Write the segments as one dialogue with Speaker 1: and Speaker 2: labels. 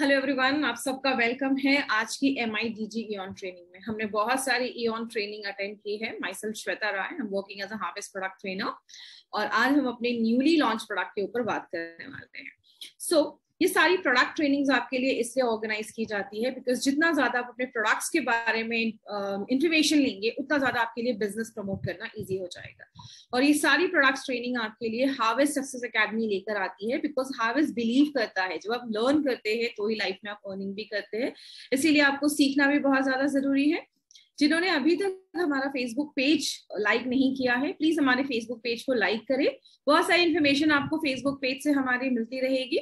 Speaker 1: Hello everyone आप सबका welcome है आज की M I D G N training में। हमने बहुत सारी ईन ट्रेनिंग अटेंड की है। माइसल श्वेता राय हम working as a harvest product trainer और आज हम अपने न्यूली लॉन्च प्रोडक्ट के ऊपर बात करने वाले हैं। सो so, ये सारी प्रोडक्ट ट्रेनिंग्स आपके लिए इसलिए ऑर्गेनाइज की जाती है बिकॉज़ जितना ज़्यादा आप अपने प्रोडक्ट्स के बारे में इंफॉर्मेशन लेंगे, उतना ज़्यादा आपके लिए बिज़नेस प्रमोट करना इजी हो जाएगा। और ये सारी प्रोडक्ट्स ट्रेनिंग आपके लिए हार्वेस्ट सक्सेस अकेडमी लेकर आती है बिकॉज़ हार्वेस्ट बिलीव करता है। जब आप लर्न करते हैं तो ही लाइफ में आप अर्निंग भी करते हैं। इसीलिए आपको सीखना भी बहुत ज़्यादा ज़रूरी है। जिन्होंने अभी तक हमारा फेसबुक पेज लाइक नहीं किया है प्लीज़ हमारे फेसबुक पेज को लाइक करें। बहुत सारी इन्फॉर्मेशन आपको फेसबुक पेज से हमारी मिलती रहेगी।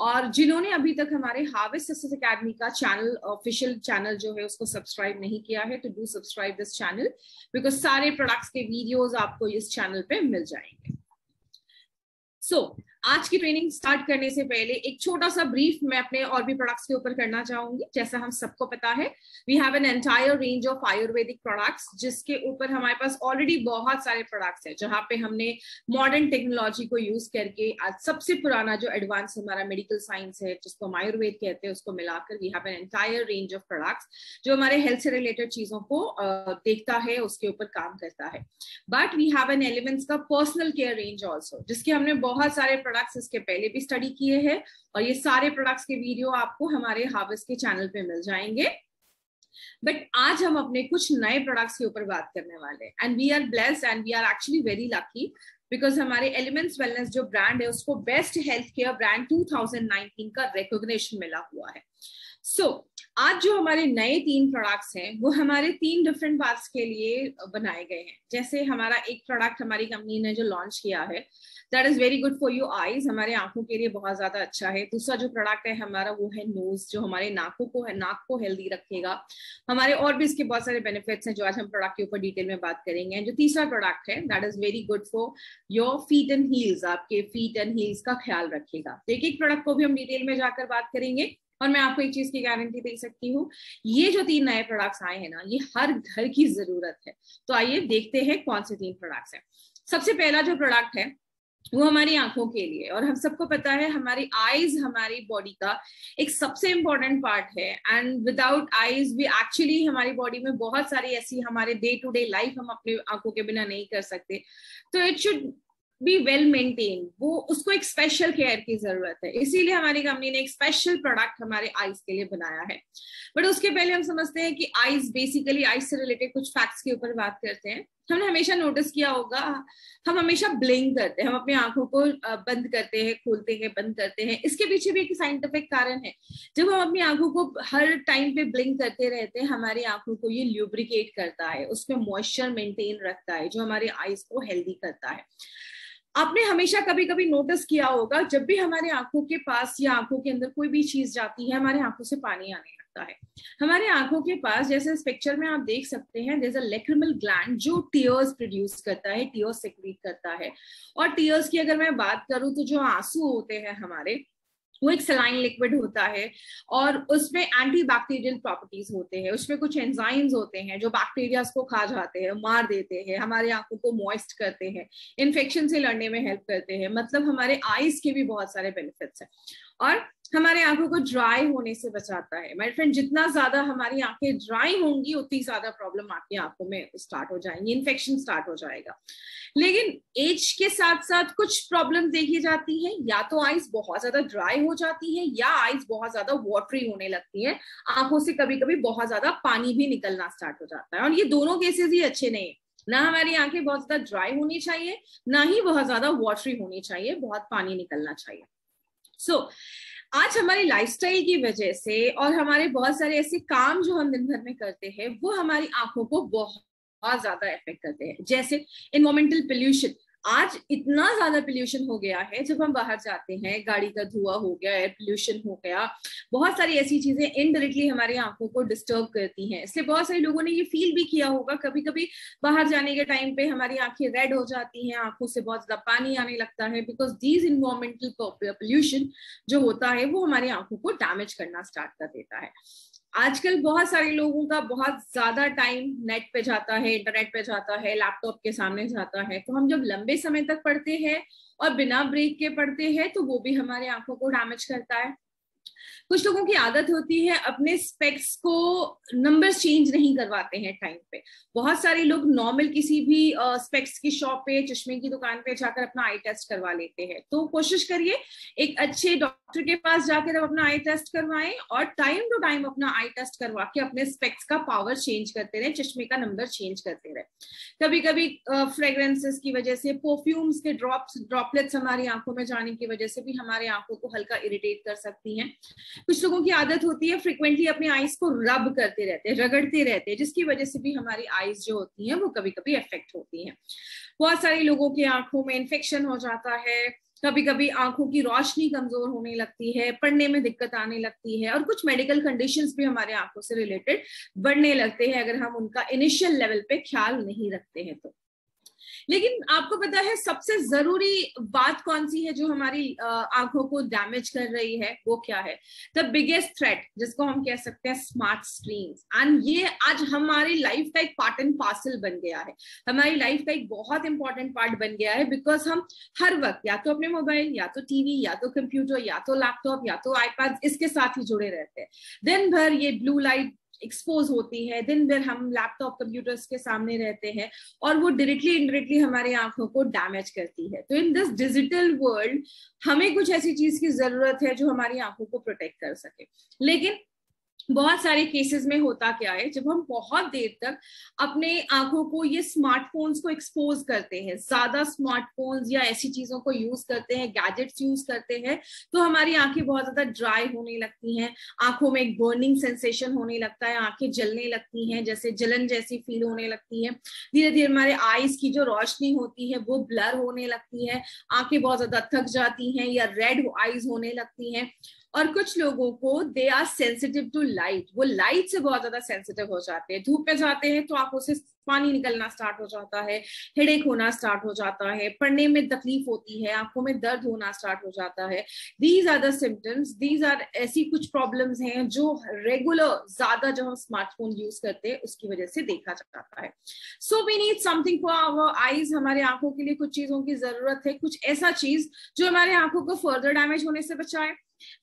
Speaker 1: और जिन्होंने अभी तक हमारे हार्वेस्ट अकेडमी का चैनल ऑफिशियल चैनल जो है उसको सब्सक्राइब नहीं किया है तो do subscribe this channel because सारे प्रोडक्ट्स के वीडियोस आपको इस चैनल पे मिल जाएँगे। सो so, आज की ट्रेनिंग स्टार्ट करने से पहले एक छोटा सा ब्रीफ मैं अपने और भी प्रोडक्ट्स के ऊपर करना चाहूँगी, जैसा हम सबको पता है। We have an entire range of Ayurvedic products जिसके ऊपर हमारे पास ऑलरेडी बहुत सारे प्रोडक्ट्स है, जहाँ पे हमने मॉडर्न टेक्नोलॉजी को यूज़ करके आज सबसे पुराना जो एडवांस हमारा मेडिकल साइंस है, जिसको हम आयुर्वेद कहते हैं, उसको मिलाकर we have an entire range of products जो हमारे हेल्थ से रिलेटेड चीज़ों को देखता है, उसके ऊपर काम करता है। But we have an elements का पर्सनल केयर रेंज ऑल्सो जिसके हमने बहुत सारे प्रोडक्ट्स इसके पहले भी स्टडी किए हैं और ये सारे प्रोडक्ट्स के वीडियो आपको हमारे हार्वेस्ट के चैनल पे मिल जाएँगे। बट आज हम अपने कुछ नए प्रोडक्ट्स के ऊपर बात करने वाले हैं। And we are blessed and we are actually very lucky because हमारे एलिमेंट्स वेलनेस जो ब्रांड है उसको बेस्ट हेल्थ केयर ब्रांड 2019 का रिकॉग्निशन मिला हुआ है। सो so, आज जो हमारे नए तीन प्रोडक्ट्स हैं, वो हमारे तीन डिफरेंट पार्ट्स के लिए बनाए गए हैं। जैसे हमारा एक प्रोडक्ट हमारी कंपनी ने जो लॉन्च किया है that is very good for you eyes हमारे आँखों के लिए बहुत ज़्यादा अच्छा है। दूसरा जो प्रोडक्ट है हमारा, वो है नोज़ जो हमारे नाकों को है, नाक को हेल्दी रखेगा। हमारे और भी इसके बहुत सारे बेनिफिट्स हैं, जो आज हम प्रोडक्ट के ऊपर डिटेल में बात करेंगे। जो तीसरा प्रोडक्ट है that is very good for your feet and heels आपके फीट एंड हील्स का ख्याल रखेगा। तो एक एक प्रोडक्ट को भी हम डिटेल में जाकर बात करेंगे। और मैं आपको एक चीज़ की गारंटी दे सकती हूँ, ये जो तीन नए प्रोडक्ट्स आए हैं ना, ये हर घर की ज़रूरत है। तो आइए देखते हैं कौन से तीन प्रोडक्ट्स हैं। सबसे पहला जो प्रोडक्ट है, वो हमारी आँखों के लिए और हम सबको पता है, हमारी आईज हमारी बॉडी का एक सबसे इंपॉर्टेंट पार्ट है। एंड विदाउट आईज भी एक्चुअली हमारी बॉडी में बहुत सारी ऐसी हमारे डे टू डे लाइफ हम अपने आँखों के बिना नहीं कर सकते। तो it should be well maintain वो उसको एक स्पेशल केयर की ज़रूरत है। इसीलिए हमारी कंपनी ने एक स्पेशल प्रोडक्ट हमारे आईज के लिए बनाया है। बट उसके पहले हम समझते हैं कि आईज बेसिकली आईज से रिलेटेड कुछ फैक्ट्स के ऊपर बात करते हैं। हमने हमेशा नोटिस किया होगा, हम हमेशा ब्लिंक करते हैं। हम अपनी आँखों को बंद करते हैं, खोलते हैं, बंद करते हैं। इसके पीछे भी एक साइंटिफिक कारण है। जब हम अपनी आँखों को हर टाइम पे ब्लिंक करते रहते हैं, हमारी आँखों को ये ल्यूब्रिकेट करता है, उसमें मॉइस्चर मेंटेन रखता है, जो हमारे आईज को हेल्दी करता है। आपने हमेशा कभी कभी नोटिस किया होगा, जब भी हमारे आँखों के पास या आँखों के अंदर कोई भी चीज़ जाती है, हमारे आँखों से पानी आने लगता है। हमारे आँखों के पास, जैसे इस पिक्चर में आप देख सकते हैं देर अ लेक्रिमल ग्लैंड जो टीयर्स प्रोड्यूस करता है टीयर्स सेक्रेट करता है। और टीयर्स की अगर मैं बात करूँ तो जो आँसू होते हैं हमारे वो एक सलाइन लिक्विड होता है और उसमें एंटी बैक्टीरियल प्रॉपर्टीज़ होते हैं। उसमें कुछ एंजाइम्स होते हैं जो बैक्टीरिया को खा जाते हैं, मार देते हैं, हमारे आँखों को मॉइस्ट करते हैं इन्फेक्शन से लड़ने में हेल्प करते हैं। मतलब हमारे आईज के भी बहुत सारे बेनिफिट्स हैं। और हमारे आँखों को ड्राई होने से बचाता है। माय फ्रेंड जितना ज़्यादा हमारी आँखें ड्राई होंगी उतनी ज़्यादा प्रॉब्लम आपकी आँखों में स्टार्ट हो जाएँगी इन्फेक्शन स्टार्ट हो जाएगा। लेकिन एज के साथ साथ कुछ प्रॉब्लम देखी जाती है। या तो आइज़ बहुत ज़्यादा ड्राई हो जाती है या आइज़ बहुत ज़्यादा वॉटरी होने लगती है। आँखों से कभी कभी बहुत ज़्यादा पानी भी निकलना स्टार्ट हो जाता है। और ये दोनों केसेस ही अच्छे नहीं है। ना हमारी आँखें बहुत ज़्यादा ड्राई होनी चाहिए ना ही बहुत ज़्यादा वॉटरी होनी चाहिए बहुत पानी निकलना चाहिए। सो so, आज हमारी लाइफस्टाइल की वजह से और हमारे बहुत सारे ऐसे काम जो हम दिन भर में करते हैं, वो हमारी आँखों को बहुत बहुत ज़्यादा इफ़ेक्ट करते हैं। जैसे इन्वायरमेंटल पोल्यूशन आज इतना ज़्यादा पोल्यूशन हो गया है, जब हम बाहर जाते हैं, गाड़ी का धुआँ हो गया एयर पोल्यूशन हो गया, बहुत सारी ऐसी चीज़ें इनडायरेक्टली हमारी आँखों को डिस्टर्ब करती हैं। इसलिए बहुत सारे लोगों ने ये फील भी किया होगा कभी कभी बाहर जाने के टाइम पे हमारी आँखें रेड हो जाती हैं, आँखों से बहुत ज़्यादा पानी आने लगता है बिकॉज़ दीज इन्वायरमेंटल पोल्यूशन जो होता है, वो हमारी आँखों को डैमेज करना स्टार्ट कर देता है। आजकल बहुत सारे लोगों का बहुत ज़्यादा टाइम नेट पे जाता है इंटरनेट पे जाता है लैपटॉप के सामने जाता है। तो हम जब लंबे समय तक पढ़ते हैं और बिना ब्रेक के पढ़ते हैं तो वो भी हमारे आँखों को डैमेज करता है। कुछ लोगों की आदत होती है, अपने स्पेक्स को नंबर चेंज नहीं करवाते हैं टाइम पे। बहुत सारे लोग नॉर्मल किसी भी स्पेक्स की शॉप पे, चश्मे की दुकान पे जाकर अपना आई टेस्ट करवा लेते हैं। तो कोशिश करिए, एक अच्छे डॉक्टर के पास जाकर अब अपना आई टेस्ट करवाएँ और टाइम टू टाइम अपना आई टेस्ट करवा के अपने स्पेक्स का पावर चेंज करते रहे, चश्मे का नंबर चेंज करते रहे। कभी कभी फ्रेग्रेंसेस की वजह से परफ्यूम्स के ड्रॉप्स ड्रॉपलेट्स हमारी आँखों में जाने की वजह से भी हमारे आँखों को हल्का इरिटेट कर सकती हैं। कुछ लोगों की आदत होती है फ्रिक्वेंटली अपने आईज को रब करते रहते हैं, रगड़ते रहते हैं, जिसकी वजह से भी हमारी आईज जो होती हैं, वो कभी कभी अफेक्ट होती हैं। बहुत सारे लोगों की आँखों में इन्फेक्शन हो जाता है कभी कभी आँखों की रोशनी कमज़ोर होने लगती है, पढ़ने में दिक्कत आने लगती है और कुछ मेडिकल कंडीशंस भी हमारे आँखों से रिलेटेड बढ़ने लगते हैं, अगर हम उनका इनिशियल लेवल पे ख्याल नहीं रखते हैं तो। लेकिन आपको पता है, सबसे ज़रूरी बात कौन सी है जो हमारी आँखों को डैमेज कर रही है? वो क्या है? द बिगेस्ट थ्रेट जिसको हम कह सकते हैं स्मार्ट स्क्रीन एंड ये आज हमारी लाइफ का एक पार्ट एंड पार्सल बन गया है। हमारी लाइफ का एक बहुत इंपॉर्टेंट पार्ट बन गया है बिकॉज़ हम हर वक्त, या तो अपने मोबाइल या तो टीवी या तो कंप्यूटर या तो लैपटॉप या तो आईपैड इसके साथ ही जुड़े रहते हैं। दिन भर ये ब्लू लाइट एक्सपोज होती है, दिन भर हम लैपटॉप कंप्यूटर्स के सामने रहते हैं और वो डायरेक्टली इनडायरेक्टली हमारी आँखों को डैमेज करती है। तो इन दिस डिजिटल वर्ल्ड हमें कुछ ऐसी चीज़ की ज़रूरत है जो हमारी आँखों को प्रोटेक्ट कर सके। लेकिन बहुत सारे केसेस में होता क्या है, जब हम बहुत देर तक अपने आँखों को ये स्मार्टफोन्स को एक्सपोज करते हैं, ज़्यादा स्मार्टफोन्स या ऐसी चीज़ों को यूज़ करते हैं गैजेट्स यूज़ करते हैं तो हमारी आँखें बहुत ज़्यादा ड्राई होने लगती हैं, आँखों में एक बर्निंग सेंसेशन होने लगता है, आँखें जलने लगती हैं, जैसे जलन जैसी फील होने लगती है। धीरे धीरे हमारे आईज की जो रोशनी होती है, वो ब्लर होने लगती है, आँखें बहुत ज़्यादा थक जाती हैं या रेड आईज होने लगती हैं। और कुछ लोगों को they are sensitive to light वो लाइट से बहुत ज़्यादा सेंसिटिव हो जाते हैं। धूप में जाते हैं तो आप से पानी निकलना स्टार्ट हो जाता है हेडेक होना स्टार्ट हो जाता है, पढ़ने में तकलीफ़ होती है, आँखों में दर्द होना स्टार्ट हो जाता है। These are the symptoms these are ऐसी कुछ प्रॉब्लम्स हैं जो रेगुलर ज़्यादा जब हम स्मार्टफ़ोन यूज़ करते हैं, उसकी वजह से देखा जाता है। So we need something for our eyes हमारे आँखों के लिए कुछ चीज़ों की ज़रूरत है, कुछ ऐसा चीज़ जो हमारे आँखों को फर्दर डैमेज होने से बचाए,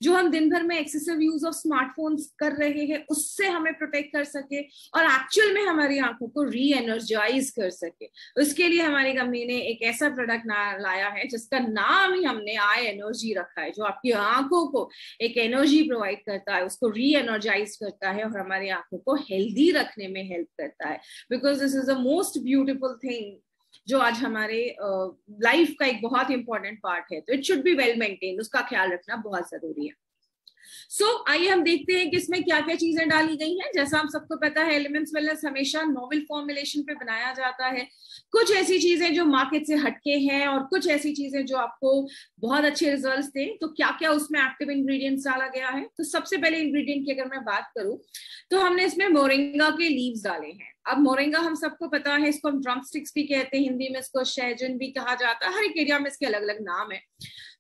Speaker 1: जो हम दिन भर में एक्सेसिव यूज़ ऑफ़ स्मार्टफोन्स कर रहे हैं, उससे हमें प्रोटेक्ट कर सके, और एक्चुअल में हमारी आँखों को री एनर्जाइज कर सके। उसके लिए हमारी कंपनी ने एक ऐसा प्रोडक्ट ना लाया है, जिसका नाम ही हमने आई एनर्जी रखा है, जो आपकी आँखों को एक एनर्जी प्रोवाइड करता है, उसको री एनर्जाइज करता है और हमारी आँखों को हेल्दी रखने में हेल्प करता है। Because this is the most beautiful thing जो आज हमारे लाइफ का एक बहुत इंपॉर्टेंट पार्ट है तो it should be well maintain उसका ख्याल रखना बहुत ज़रूरी है। सो so, आइए हम देखते हैं कि इसमें क्या क्या चीज़ें डाली गई हैं। जैसा हम सबको पता है एलिमेंट्स वेलनेस हमेशा नोवेल फॉर्मुलेशन पे बनाया जाता है। कुछ ऐसी चीज़ें जो मार्केट से हटके हैं और कुछ ऐसी चीज़ें जो आपको बहुत अच्छे रिजल्ट्स दें। तो क्या क्या उसमें एक्टिव इंग्रेडिएंट्स डाला गया है? तो सबसे पहले इंग्रेडिएंट की अगर मैं बात करूँ तो हमने इसमें मोरिंगा के लीव्स डाले हैं। अब मोरिंगा हम सबको पता है इसको हम ड्रम स्टिक्स भी कहते हैं हिंदी में इसको शहजन भी कहा जाता है। हर एक एरिया में इसके अलग अलग नाम है।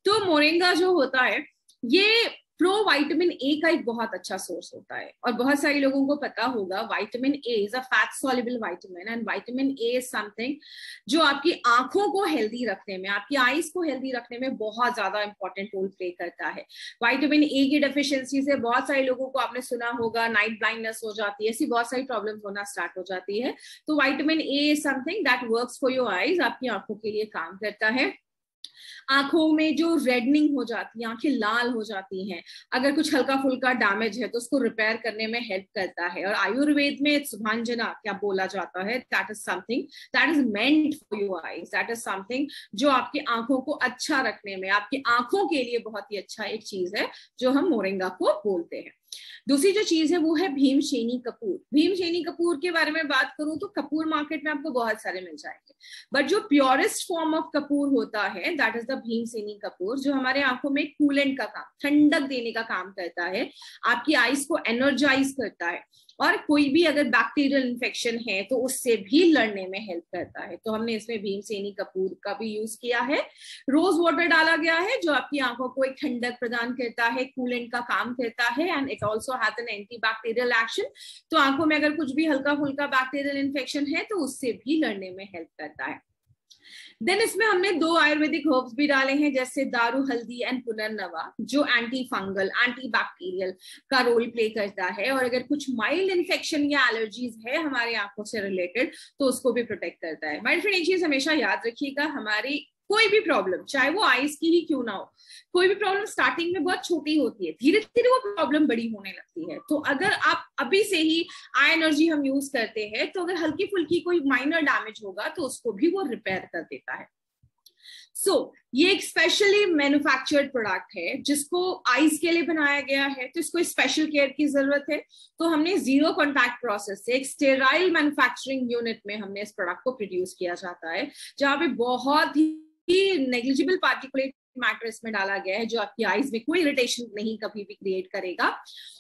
Speaker 1: तो मोरिंगा जो होता है ये प्रो वाइटामिन ए का एक बहुत अच्छा सोर्स होता है। और बहुत सारे लोगों को पता होगा, vitamin A is a fat soluble vitamin and vitamin A is something जो आपकी आँखों को हेल्दी रखने में, आपकी आईज को हेल्दी रखने में बहुत ज़्यादा इंपॉर्टेंट रोल प्ले करता है। वाइटामिन ए की डेफिशिएंसी से बहुत सारे लोगों को आपने सुना होगा, नाइट ब्लाइंडनेस हो जाती है, ऐसी बहुत सारी प्रॉब्लम होना स्टार्ट हो जाती है। तो vitamin A is something that work for your eyes, आपकी आँखों के लिए काम करता है। आँखों में जो रेडनिंग हो जाती है, आँखें लाल हो जाती हैं, अगर कुछ हल्का फुल्का डैमेज है तो उसको रिपेयर करने में हेल्प करता है। और आयुर्वेद में सुभांजना क्या बोला जाता है? That is something that is meant for your eyes that is something जो आपकी आँखों को अच्छा रखने में, आपकी आँखों के लिए बहुत ही अच्छा एक चीज़ है, जो हम मोरिंगा को बोलते हैं। दूसरी जो चीज़ है वो है भीम शेनी कपूर। भीम शेनी कपूर के बारे में बात करूँ तो कपूर मार्केट में आपको बहुत सारे मिल जाएँगे। बट जो प्योरेस्ट फॉर्म ऑफ़ कपूर होता है दैट इज़ द भीम सेनी कपूर, जो हमारे आँखों में कूलेंट का काम, ठंडक देने का काम करता है, आपकी आईज को एनर्जाइज करता है और कोई भी अगर बैक्टीरियल इन्फेक्शन है तो उससे भी लड़ने में हेल्प करता है। तो हमने इसमें भीमसेनी कपूर का भी यूज़ किया है। रोज वाटर डाला गया है, जो आपकी आँखों को एक ठंडक प्रदान करता है कूलेंट का काम करता है and it also has an antibacterial action तो आँखों में अगर कुछ भी हल्का फुल्का बैक्टीरियल इन्फेक्शन है तो उससे भी लड़ने में हेल्प करता है। देन इसमें हमने दो आयुर्वेदिक हर्ब्स भी डाले हैं, जैसे दारू, हल्दी एंड पुनर्नवा, जो एंटी फंगल एंटी बैक्टीरियल का रोल प्ले करता है। और अगर कुछ माइल्ड इन्फेक्शन या एलर्जीज है हमारे आँखों से रिलेटेड तो उसको भी प्रोटेक्ट करता है। माइंड फ्रेंड एक चीज़ हमेशा याद रखिएगा, हमारी कोई भी प्रॉब्लम चाहे वो आइस की ही क्यों ना हो कोई भी प्रॉब्लम स्टार्टिंग में बहुत छोटी होती है धीरे धीरे वो प्रॉब्लम बड़ी होने लगती है। तो अगर आप अभी से ही आई एनर्जी हम यूज़ करते हैं तो अगर हल्की फुल्की कोई माइनर डैमेज होगा तो उसको भी वो रिपेयर कर देता है। सो so, ये एक स्पेशली मैन्युफैक्चर्ड प्रोडक्ट है जिसको आइस के लिए बनाया गया है तो इसको स्पेशल केयर की ज़रूरत है। तो हमने ज़ीरो कॉन्टैक्ट प्रोसेस से एक स्टेराइल मैन्युफैक्चरिंग यूनिट में हमने इस प्रोडक्ट को प्रोड्यूस किया जाता है जहाँ पे बहुत ही नेग्लिजिबल पार्टिकुलेट मैटर इसमें डाला गया है, जो आपकी आईज में कोई इरिटेशन नहीं कभी भी क्रिएट करेगा।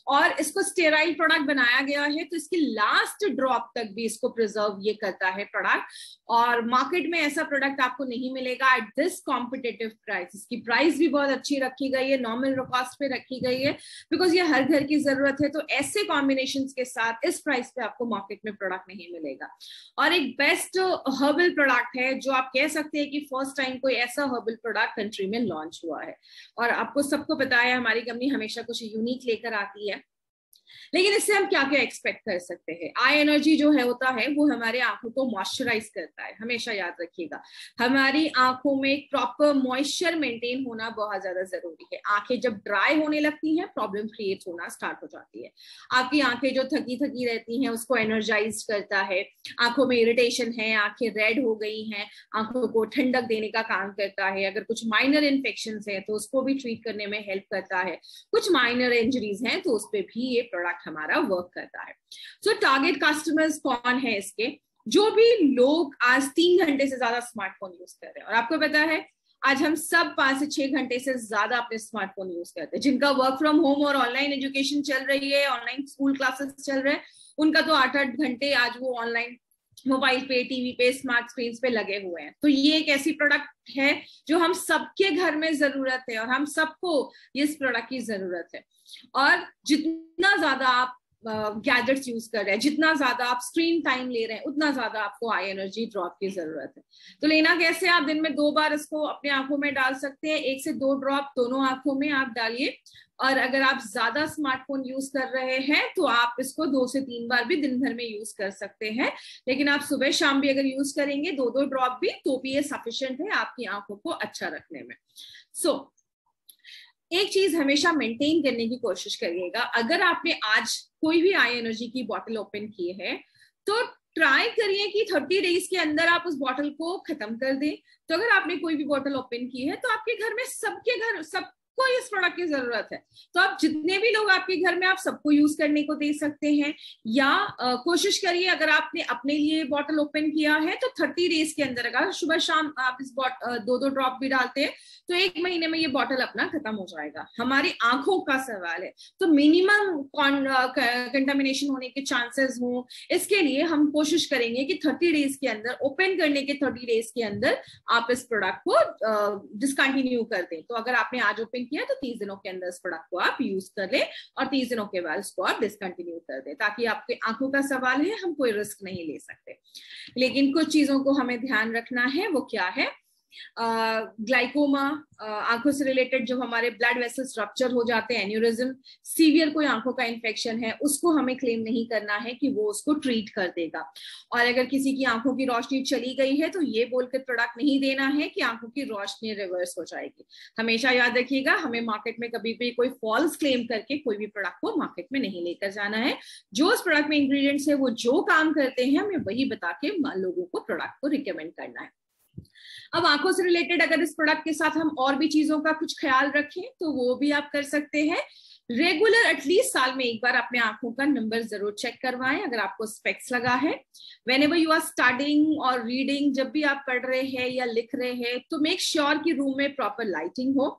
Speaker 1: और इसको स्टेराइल प्रोडक्ट बनाया गया है तो इसकी लास्ट ड्रॉप तक भी इसको प्रिजर्व ये करता है प्रोडक्ट और मार्केट में ऐसा प्रोडक्ट आपको नहीं मिलेगा एट दिस कॉम्पिटेटिव प्राइस इसकी प्राइस भी बहुत अच्छी रखी गई है नॉर्मल कॉस्ट पे रखी गई है बिकॉज़ ये हर घर की ज़रूरत है तो ऐसे कॉम्बिनेशन के साथ इस प्राइस पे आपको मार्केट में प्रोडक्ट नहीं मिलेगा। और एक बेस्ट हर्बल प्रोडक्ट है, जो आप कह सकते हैं कि फ़र्स्ट टाइम कोई ऐसा हर्बल प्रोडक्ट कंट्री में लॉन्च हुआ है। और आपको सबको पता है, हमारी कंपनी हमेशा कुछ यूनिक लेकर आती है। लेकिन इससे हम क्या क्या एक्सपेक्ट कर सकते हैं? आई एनर्जी जो है होता है, वो हमारे आँखों को मॉइस्चराइज करता है। हमेशा याद रखिएगा। हमारी आँखों में प्रॉपर मॉइस्चर मेंटेन होना बहुत ज़्यादा ज़रूरी है। आँखें जब ड्राई होने लगती हैं प्रॉब्लम क्रिएट होना स्टार्ट हो जाती है। आपकी आँखें जो थकी थकी रहती हैं, उसको एनर्जाइज करता है। आँखों में इरिटेशन है, आँखें रेड हो गई हैं, आँखों को ठंडक देने का काम करता है। अगर कुछ माइनर इन्फेक्शन है तो उसको भी ट्रीट करने में हेल्प करता है। कुछ माइनर इंजरीज हैं तो उस पर भी ये प्रोडक्ट हमारा वर्क करता है। सो टारगेट कस्टमर्स कौन है इसके? जो भी लोग आज तीन घंटे से ज़्यादा स्मार्टफ़ोन यूज़ कर रहे हैं। और आपको पता है, आज हम सब पाँच से छह घंटे से ज़्यादा अपने स्मार्टफ़ोन यूज़ करते हैं। जिनका वर्क फ्रॉम होम और ऑनलाइन एजुकेशन चल रही है ऑनलाइन स्कूल क्लासेस चल रहे हैं, उनका तो आठ आठ घंटे आज वो ऑनलाइन मोबाइल पे टीवी पे स्मार्ट स्क्रीन पे लगे हुए हैं। तो ये एक ऐसी प्रोडक्ट है जो हम सबके घर में ज़रूरत है और हम सबको इस प्रोडक्ट की ज़रूरत है। और जितना ज़्यादा आप गैजेट्स यूज़ कर रहे हैं जितना ज़्यादा आप स्क्रीन टाइम ले रहे हैं उतना ज़्यादा आपको आई एनर्जी ड्रॉप की ज़रूरत है। तो लेना कैसे आप दिन में दो बार इसको अपने आँखों में डाल सकते हैं। एक से दो ड्रॉप दोनों आँखों में आप डालिए। और अगर आप ज़्यादा स्मार्टफ़ोन यूज़ कर रहे हैं तो आप इसको दो से तीन बार भी दिन भर में यूज़ कर सकते हैं। लेकिन आप सुबह शाम भी अगर यूज़ करेंगे दो दो ड्रॉप भी तो भी ये सफिशियंट है आपकी आँखों को अच्छा रखने में। सो so, एक चीज़ हमेशा मेंटेन करने की कोशिश करिएगा। अगर आपने आज कोई भी आई एनर्जी की बॉटल ओपन की है तो ट्राई करिए कि थर्टी डेज़ के अंदर आप उस बॉटल को खत्म कर दें। तो अगर आपने कोई भी बॉटल ओपन की है तो आपके घर में सबके घर, सब सबको इस प्रोडक्ट की ज़रूरत है। तो आप जितने भी लोग आपके घर में आप सबको यूज़ करने को दे सकते हैं या आ, कोशिश करिए अगर आपने अपने लिए बॉटल ओपन किया है तो थर्टी डेज़ के अंदर अगर सुबह शाम आप इस बॉट दो दो ड्रॉप भी डालते हैं तो एक महीने में ये बॉटल अपना खत्म हो जाएगा। हमारी आँखों का सवाल है। तो मिनिमम कंटामिनेशन होने के चांसेस हो। इसके लिए हम कोशिश करेंगे कि थर्टी डेज़ के अंदर ओपन करने के थर्टी डेज़ के अंदर आप इस प्रोडक्ट को डिसकंटिन्यू कर दें। तो अगर आपने आज ओपन किया तो तीस दिनों के अंदर इस प्रोडक्ट को आप यूज़ कर ले और तीस दिनों के बाद इसको आप डिसकंटिन्यू कर दे, ताकि आपके आँखों का सवाल है, हम कोई रिस्क नहीं ले सकते। लेकिन कुछ चीज़ों को हमें ध्यान रखना है, वो क्या है? ग्लाइकोमा आँखों से रिलेटेड जो हमारे ब्लड वेसल स्ट्रक्चर हो जाते हैं एन्यूरिज्म सीवियर कोई आँखों का इन्फेक्शन है, उसको हमें क्लेम नहीं करना है कि वो उसको ट्रीट कर देगा। और अगर किसी की आँखों की रोशनी चली गई है तो ये बोलकर प्रोडक्ट नहीं देना है कि आँखों की रोशनी रिवर्स हो जाएगी। हमेशा याद रखिएगा, हमें मार्केट में कभी भी कोई फॉल्स क्लेम करके कोई भी प्रोडक्ट को मार्केट में नहीं लेकर जाना है। जो उस प्रोडक्ट में इंग्रेडिएंट्स है, वो जो काम करते हैं, हमें वही बता के लोगों को प्रोडक्ट को रिकमेंड करना है। अब आँखों से रिलेटेड अगर इस प्रोडक्ट के साथ हम और भी चीज़ों का कुछ ख्याल रखें तो वो भी आप कर सकते हैं। रेगुलर एटलीस्ट साल में एक बार अपने आँखों का नंबर ज़रूर चेक करवाएँ, अगर आपको स्पेक्स लगा है। Whenever you are studying और रीडिंग जब भी आप पढ़ रहे हैं या लिख रहे हैं तो मेक श्योर sure कि रूम में प्रॉपर लाइटिंग हो।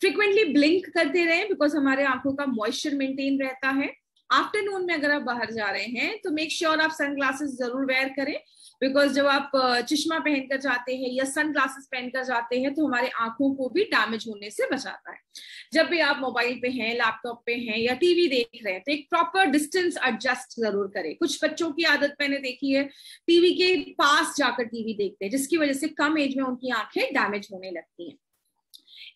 Speaker 1: फ्रिक्वेंटली ब्लिंक करते रहे बिकॉज़ हमारे आँखों का मॉइस्चर मेंटेन रहता है। आफ्टरनून में अगर आप बाहर जा रहे हैं तो मेक श्योर sure आप सनग्लासेस ज़रूर वेयर करें। बिकॉज़ जब आप चश्मा पहनकर जाते हैं या सन ग्लासेस पहनकर जाते हैं तो हमारे आँखों को भी डैमेज होने से बचाता है। जब भी आप मोबाइल पे हैं लैपटॉप पे हैं या टीवी देख रहे हैं तो एक प्रॉपर डिस्टेंस एडजस्ट ज़रूर करें। कुछ बच्चों की आदत मैंने देखी है टीवी के पास जाकर टीवी देखते हैं, जिसकी वजह से कम एज में उनकी आँखें डैमेज होने लगती हैं।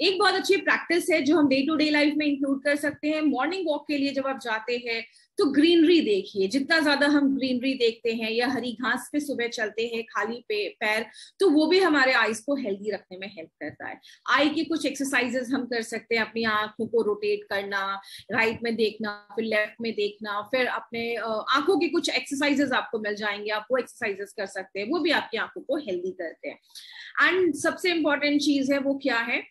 Speaker 1: एक बहुत अच्छी प्रैक्टिस है जो हम डे टू डे लाइफ में इंक्लूड कर सकते हैं। मॉर्निंग वॉक के लिए जब आप जाते हैं तो ग्रीनरी देखिए, जितना ज़्यादा हम ग्रीनरी देखते हैं या हरी घास पे सुबह चलते हैं खाली पे, पैर तो वो भी हमारे आईज को हेल्दी रखने में हेल्प करता है। आई के कुछ एक्सरसाइजेस हम कर सकते हैं, अपनी आँखों को रोटेट करना राइट में देखना, फिर लेफ़्ट में देखना, फिर अपने आँखों की कुछ एक्सरसाइजेस आपको मिल जाएँगे, आप वो एक्सरसाइजेस कर सकते हैं, वो भी आपकी आँखों को हेल्दी करते हैं। एंड सबसे इंपॉर्टेंट चीज़ है वो क्या है?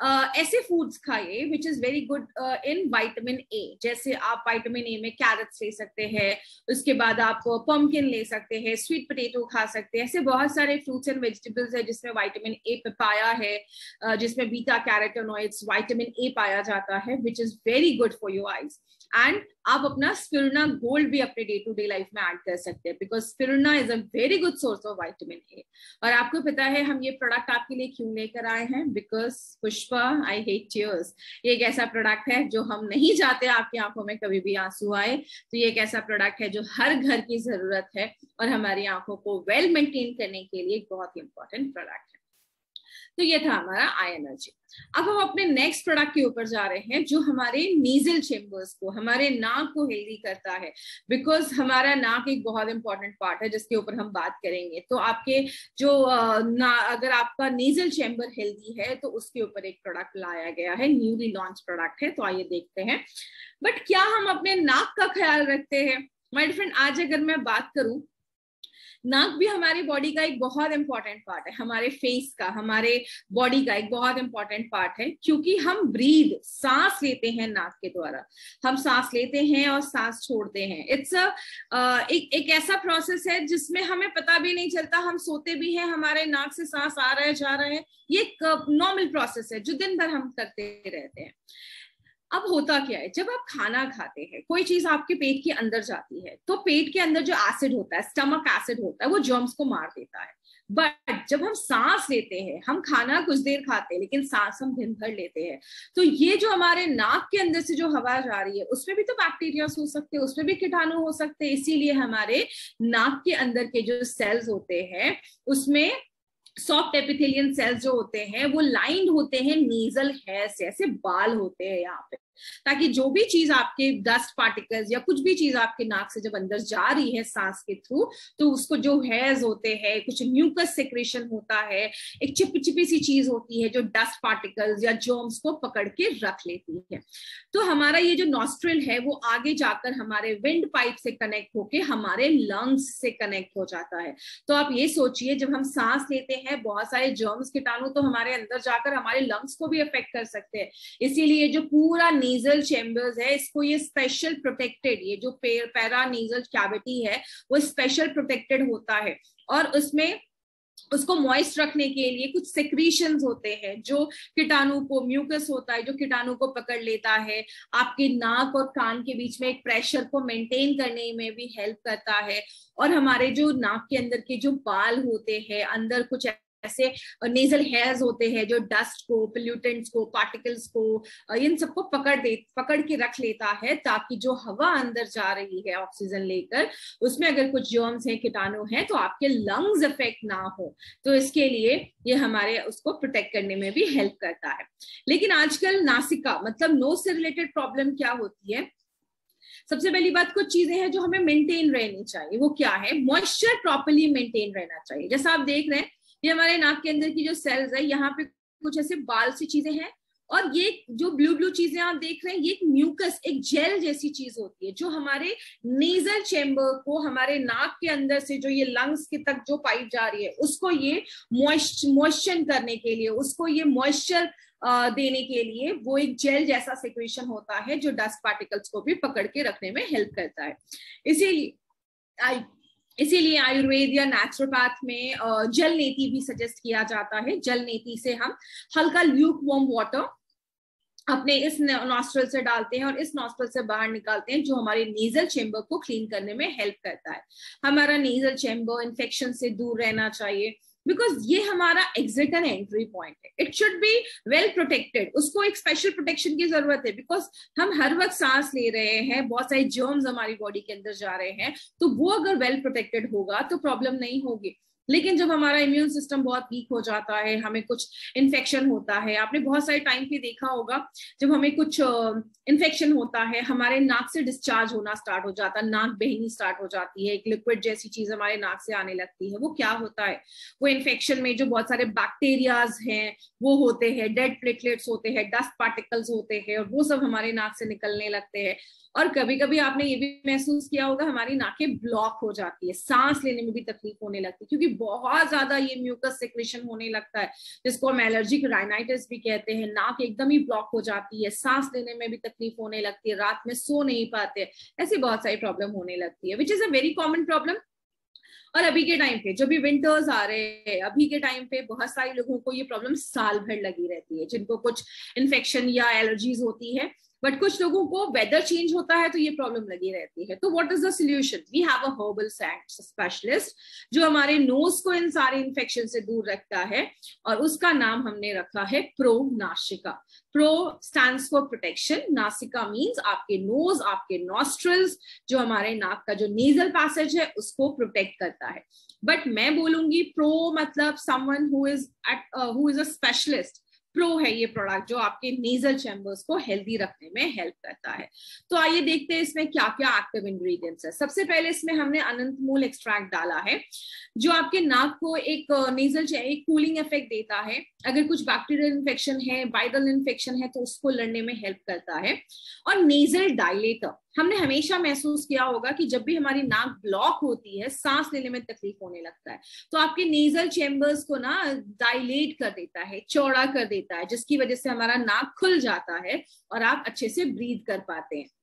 Speaker 1: ऐसे फूड्स खाइए which is very good in vitamin A जैसे आप वाइटामिन ए में कैरेट्स ले सकते हैं, उसके बाद आप पम्पकिन ले सकते हैं स्वीट पोटेटो खा सकते हैं। ऐसे बहुत सारे फ्रूट्स एंड वेजिटेबल्स है जिसमें वाइटामिन ए पाया है जिसमें बीटा कैरेटोनॉइड्स वाइटामिन ए पाया जाता है which is very good for your eyes and आप अपना स्पिरुना गोल्ड भी अपने डे टू डे लाइफ में ऐड कर सकते हैं because spirulina is a very good source of vitamin A और आपको पता है, हम ये प्रोडक्ट आपके लिए क्यों लेकर आए हैं? Because Pushpa I hate tears ये एक ऐसा प्रोडक्ट है जो हम नहीं चाहते आपकी आँखों में कभी भी आँसू आए। तो ये एक ऐसा प्रोडक्ट है जो हर घर की ज़रूरत है और हमारी आँखों को वेल मेंटेन करने के लिए एक बहुत ही इंपॉर्टेंट प्रोडक्ट है। तो ये था हमारा आई एनर्जी अब हम अपने नेक्स्ट प्रोडक्ट के ऊपर जा रहे हैं, जो हमारे नीजल चेम्बर्स को, हमारे नाक को हेल्दी करता है. बिकॉज़ हमारा नाक एक बहुत इंपॉर्टेंट पार्ट है, जिसके ऊपर हम बात करेंगे. तो आपके जो ना, अगर आपका नीजल चेम्बर हेल्दी है तो उसके ऊपर एक प्रोडक्ट लाया गया है न्यूली लॉन्च प्रोडक्ट है तो आइए देखते हैं. बट क्या हम अपने नाक का ख्याल रखते हैं? माई फ्रेंड आज अगर मैं बात करूँ नाक भी हमारी बॉडी का एक बहुत इंपॉर्टेंट पार्ट है, हमारे फेस का, हमारे बॉडी का एक बहुत इंपॉर्टेंट पार्ट है, क्योंकि हम ब्रीद सांस लेते हैं नाक के द्वारा। हम सांस लेते हैं और सांस छोड़ते हैं। इट्स अ एक एक ऐसा प्रोसेस है जिसमें हमें पता भी नहीं चलता, हम सोते भी हैं, हमारे नाक से सांस आ रहा जा रहा है। ये नॉर्मल प्रोसेस है, जो दिन भर हम करते रहते हैं। अब होता क्या है? जब आप खाना खाते हैं, कोई चीज़ आपके पेट के अंदर जाती है तो पेट के अंदर जो एसिड होता है स्टमक एसिड होता है, वो जर्म्स को मार देता है। बट जब हम सांस लेते हैं, हम खाना कुछ देर खाते हैं, लेकिन सांस हम दिन भर लेते हैं तो ये जो हमारे नाक के अंदर से जो हवा जा रही है, उसमें भी तो बैक्टीरिया हो सकते हैं, उसमें भी कीटाणु हो सकते हैं, इसीलिए हमारे नाक के अंदर के जो सेल्स होते हैं, उसमें सॉफ्ट एपिथेलियन सेल्स जो होते हैं, वो लाइंड होते हैं नीजल हेयर से, ऐसे बाल होते हैं यहाँ पे। ताकि जो भी चीज़ आपके डस्ट पार्टिकल्स या कुछ भी चीज़ आपके नाक से जब अंदर जा रही है सांस के थ्रू तो उसको जो हेयर्स होते हैं, कुछ म्यूकस सेक्रेशन होता है, एक चिपी चिपी सी चीज़ होती है जो डस्ट पार्टिकल्स या जर्म्स को पकड़ के रख लेती है। तो हमारा ये जो नॉस्ट्रिल है, वो आगे जाकर हमारे विंड पाइप से कनेक्ट होके हमारे लंग्स से कनेक्ट हो जाता है। तो आप ये सोचिए, जब हम सांस लेते हैं, बहुत सारे जर्म्स कीटाणु तो हमारे अंदर जाकर हमारे लंग्स को भी अफेक्ट कर सकते हैं। इसीलिए जो पूरा नीजल चेम्बर्स है, इसको ये स्पेशल प्रोटेक्टेड ये जो पैरा नीजल कैविटी है, वो स्पेशल प्रोटेक्टेड होता है। और उसमें, उसको मॉइस्ट रखने के लिए कुछ सेक्रीशंस होते हैं, जो कीटाणु को म्यूकस होता है, जो कीटाणु को पकड़ लेता है, आपके नाक और कान के बीच में एक प्रेशर को मेंटेन करने में भी हेल्प करता है। और हमारे जो नाक के अंदर के जो बाल होते हैं, अंदर कुछ ऐसे नेजल हेयर्स होते हैं जो डस्ट को पोल्यूटेंट्स को पार्टिकल्स को इन सबको पकड़ दे, पकड़ के रख लेता है ताकि जो हवा अंदर जा रही है ऑक्सीजन लेकर, उसमें अगर कुछ जर्म्स हैं, कीटाणु हैं तो आपके लंग्स इफ़ेक्ट ना हो। तो इसके लिए ये हमारे उसको प्रोटेक्ट करने में भी हेल्प करता है। लेकिन आजकल नासिका मतलब नोज़ से रिलेटेड प्रॉब्लम क्या होती है? सबसे पहली बात कुछ चीज़ें हैं जो हमें मेंटेन रहनी चाहिए। वो क्या है? मॉइस्चर प्रॉपरली मेंटेन रहना चाहिए। जैसा आप देख रहे हैं ये हमारे नाक के अंदर की जो सेल्स है, यहाँ पे कुछ ऐसे बाल सी चीज़ें हैं और ये जो ब्लू ब्लू चीज़ें आप देख रहे हैं, ये एक म्यूकस एक जेल जैसी चीज़ होती है, जो हमारे नेजल चेम्बर को, हमारे नाक के अंदर से जो ये लंग्स के तक जो पाइप जा रही है, उसको ये मॉइस्चर करने के लिए, उसको ये मॉइस्चर देने के लिए वो एक जेल जैसा सिक्वेशन होता है, जो डस्ट पार्टिकल्स को भी पकड़ के रखने में हेल्प करता है। इसीलिए इसीलिए आयुर्वेद या नेचुरोपैथ में जल नेति भी सजेस्ट किया जाता है। जल नीति से हम हल्का ल्यूक वॉर्म वाटर अपने इस नॉस्ट्रल से डालते हैं और इस नॉस्ट्रल से बाहर निकालते हैं, जो हमारे नेजल चेम्बर को क्लीन करने में हेल्प करता है। हमारा नेजल चेम्बर इन्फेक्शन से दूर रहना चाहिए। बिकॉज़ ये हमारा एग्जिट एंड एंट्री पॉइंट है। It should be well protected उसको एक स्पेशल प्रोटेक्शन की ज़रूरत है। बिकॉज़ हम हर वक्त सांस ले रहे हैं, बहुत सारे जर्म्स हमारी बॉडी के अंदर जा रहे हैं तो वो अगर वेल well प्रोटेक्टेड होगा तो प्रॉब्लम नहीं होगी। लेकिन जब हमारा इम्यून सिस्टम बहुत वीक हो जाता है, हमें कुछ इन्फेक्शन होता है, आपने बहुत सारे टाइम पे देखा होगा, जब हमें कुछ इन्फेक्शन होता है, हमारे नाक से डिस्चार्ज होना स्टार्ट हो जाता है नाक बहनी स्टार्ट हो जाती है, एक लिक्विड जैसी चीज़ हमारे नाक से आने लगती है, वो क्या होता है? वो इन्फेक्शन में जो बहुत सारे बैक्टीरियाज हैं, वो होते हैं डेड प्लेटलेट्स होते हैं डस्ट पार्टिकल्स होते हैं, और वो सब हमारे नाक से निकलने लगते हैं। और कभी कभी आपने ये भी महसूस किया होगा, हमारी नाकें ब्लॉक हो जाती है, सांस लेने में भी तकलीफ़ होने लगती है, क्योंकि बहुत ज़्यादा ये म्यूकस सिक्रेशन होने लगता है, जिसको हम एलर्जिक राइनाइटिस भी कहते हैं, नाक एकदम ही ब्लॉक हो जाती है, सांस लेने में भी तकलीफ़ होने लगती है, रात में सो नहीं पाते ऐसी बहुत सारी प्रॉब्लम होने लगती है which is a very common problem और अभी के टाइम पे जो भी विंटर्स आ रहे हैं, अभी के टाइम पे बहुत सारे लोगों को ये प्रॉब्लम साल भर लगी रहती है, जिनको कुछ इन्फेक्शन या एलर्जीज होती है बट कुछ लोगों को वेदर चेंज होता है तो ये प्रॉब्लम लगी रहती है। तो what is the solution we have a herbal specialist जो हमारे नोज़ को इन सारे इन्फेक्शन से दूर रखता है और उसका नाम हमने रखा है pro नाशिका pro stand for protection नासिका मीन्स आपके नोज़ आपके नॉस्ट्रल्स जो हमारे नाक का जो नेजल पैसेज है, उसको प्रोटेक्ट करता है। बट मैं बोलूँगी प्रो मतलब someone who is at who is a specialist pro है ये प्रोडक्ट जो आपके नेजल चैम्बर्स को हेल्दी रखने में हेल्प करता है। तो आइए देखते हैं इसमें क्या क्या एक्टिव इंग्रेडिएंट्स है। सबसे पहले इसमें हमने अनंत मूल एक्सट्रैक्ट डाला है, जो आपके नाक को एक नेजल एक कूलिंग इफ़ेक्ट देता है। अगर कुछ बैक्टीरियल इन्फेक्शन है वायरल इन्फेक्शन है तो उसको लड़ने में हेल्प करता है। और नेजल डायलेटर हमने हमेशा महसूस किया होगा कि जब भी हमारी नाक ब्लॉक होती है, सांस लेने में तकलीफ़ होने लगता है। तो आपके नेजल चेम्बर्स को ना डायलेट कर देता है, चौड़ा कर देता है, जिसकी वजह से हमारा नाक खुल जाता है और आप अच्छे से ब्रीद कर पाते हैं।